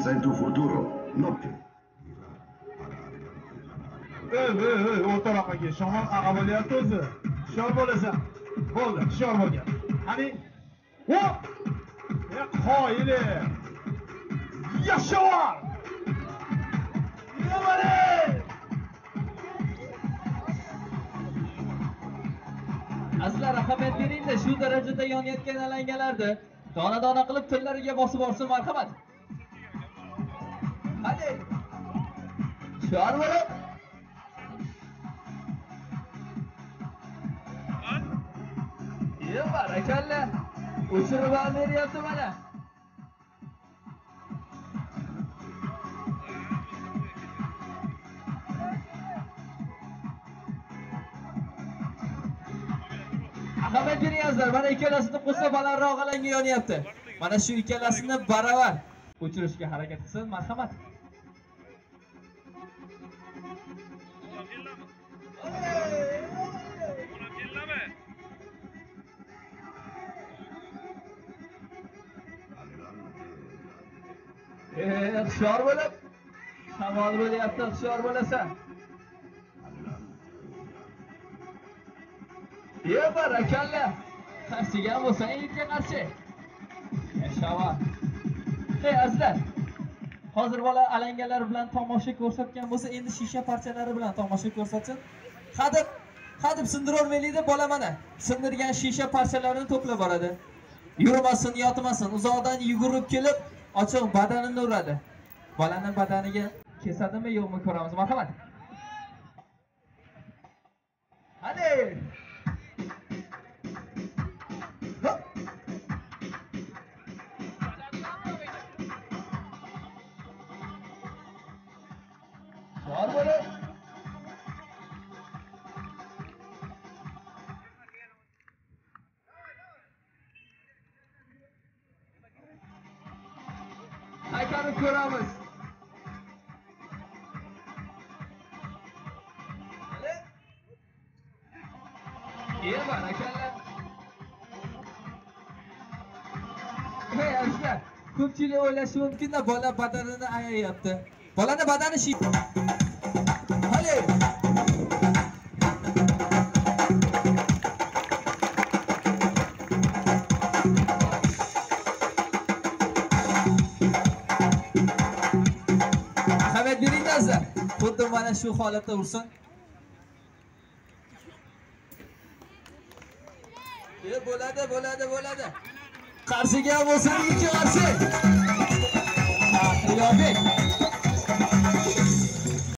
Piensa en tu futuro, no. Te... ey ey ey o'rtaloqaga shomon ag'a bo'lyapti o'zi hushyor bo'lasan bo'ldi hushyor bo'lgin qani hop qoyili yemali Azizlar ahamiyat beringda shu darajada yonayotgan alangalarni dona-dona qilib tillariga bosib olsin marhamat. Hadi. Shuar bo'lib. Ye barakalla. O'chirib ham beryapti mana. Ahamiyat bering azizlar. Mana ikkalasini qo'shsa balandroq alanga yonyapti. Mana shu ikkalasini baravar o'chirishga harakat qilsin, marhamat. Eh, hushyor bo'lib. Shamol bo'lyapti, hushyor bo'lasan. e barakalla. qarshigan bo'lsang yigitga qarshi. Yashava. Hey azizlar. Hozir bola alangalar bilan tomosha ko'rsatgan bo'lsa, endi shisha parchalari bilan tomosha ko'rsatsin. Hadeb hadeb sindirolmaylikda bola mana. Sindirgan shisha parchalarini to'plab boradi. Yurmasin, yotmasin, uzoqdan yugurib kelib, ochiq badanini uradi. Bolani badaniga kesadimi, yo'qmi ko'ramiz. Marhamat. Hadi. Bor bo'lib. Haykani ko'ramiz. Ye barakalla. Hey azizlar, ko'pchilik o'ylashi mumkinda bola badanini ayayapti. Bolani badani shi. ahamiyat bering xuddi mana shu holatda ursin bo'ladi bo'ladi bo'ladi qarshiga bo'lsin ikki qarshi yorbek